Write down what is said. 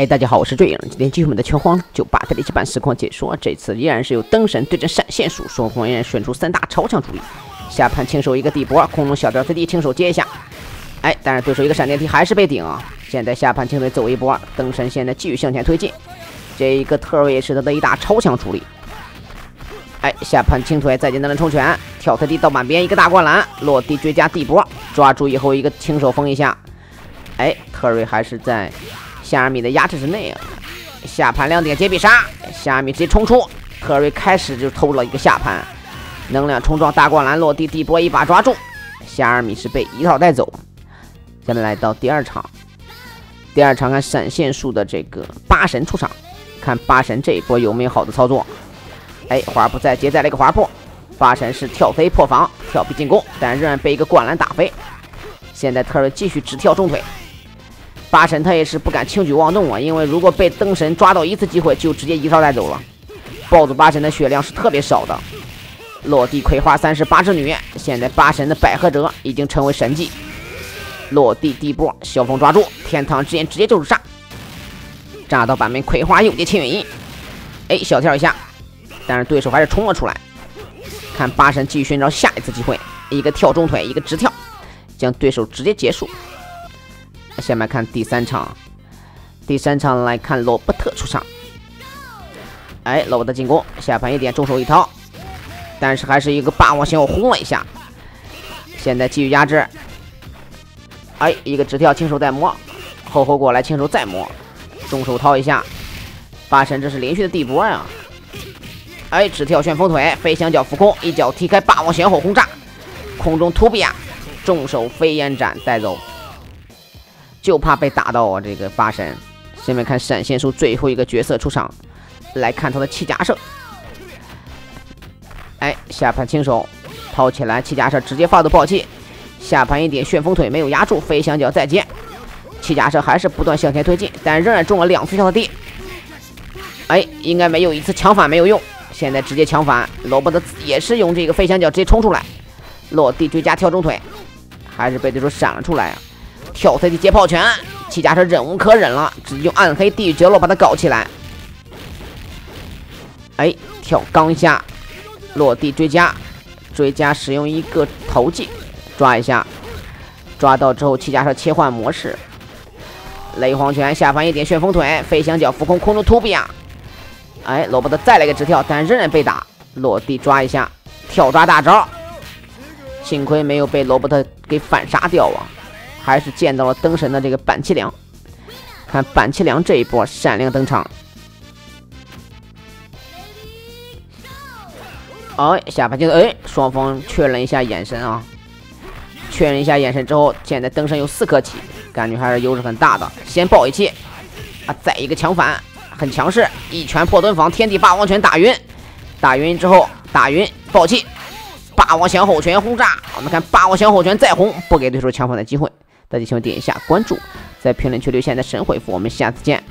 哎，大家好，我是坠影。今天继续我们的拳皇九八的一起版实况解说，这次依然是由灯神对阵闪现术，双方依然选出三大超强主力。下盘轻手一个地波，空中小吊 CD 轻手接一下，哎，但是对手一个闪电踢还是被顶啊。现在下盘轻腿走一波，灯神现在继续向前推进，这一个特位是他的一大超强主力。哎，下盘轻腿再见灯神冲拳，跳特地到满边一个大灌篮，落地追加地波，抓住以后一个轻手封一下，哎，特瑞还是在。夏尔米的压制之内啊，下盘亮点接必杀，夏尔米直接冲出，特瑞开始就偷了一个下盘，能量冲撞大灌篮落地，地波一把抓住，夏尔米是被一套带走。下面来到第二场，第二场看闪现术的这个八神出场，看八神这一波有没有好的操作。哎，滑步再接再来一个滑步，八神是跳飞破防，跳壁进攻，但仍然被一个灌篮打飞。现在特瑞继续直跳重腿。八神他也是不敢轻举妄动啊，因为如果被灯神抓到一次机会，就直接一套带走了。暴走八神的血量是特别少的。落地葵花三十八之女，现在八神的百合折已经成为神技。落地地波，萧峰抓住天堂之眼，直接就是炸，炸到版面葵花又接千元音，哎，小跳一下，但是对手还是冲了出来。看八神继续寻找下一次机会，一个跳中腿，一个直跳，将对手直接结束。下面看第三场，第三场来看罗伯特出场。哎，罗伯特进攻，下盘一点重手一掏，但是还是一个霸王先后轰了一下。现在继续压制。哎，一个直跳轻手再摸，后后过来轻手再摸，重手掏一下。八神这是连续的地波呀！哎，直跳旋风腿，飞翔脚浮空，一脚踢开霸王旋后轰炸，空中突比亚，重手飞檐斩带走。就怕被打到啊！这个八神，下面看闪现出最后一个角色出场，来看他的气夹射。哎，下盘轻手抛起来，气夹射直接发动暴气，下盘一点旋风腿没有压住，飞翔脚再接，气夹射还是不断向前推进，但仍然中了两次跳的地。哎，应该没有一次强反没有用，现在直接强反，罗伯特也是用这个飞翔脚直接冲出来，落地追加跳中腿，还是被对手闪了出来啊！跳 C 的接炮拳，气甲车忍无可忍了，直接用暗黑地狱绝路把他搞起来。哎，跳刚一下，落地追加，追加使用一个投技，抓一下，抓到之后气甲车切换模式，雷皇拳下翻一点旋风腿，飞翔脚浮空空中突比亚。哎，罗伯特再来个直跳，但仍然被打，落地抓一下，跳抓大招，幸亏没有被罗伯特给反杀掉啊。还是见到了灯神的这个板崎良，看板崎良这一波闪亮登场。哎，下盘镜头，哎，双方确认一下眼神啊，确认一下眼神之后，现在灯神有四颗起，感觉还是优势很大的。先爆一气啊，再一个强反，很强势，一拳破蹲防，天地霸王拳打晕，打晕之后打晕爆气，霸王向后拳轰炸。我们看霸王向后拳再轰，不给对手强反的机会。大家请点一下关注，在评论区留下你的神回复，我们下次见。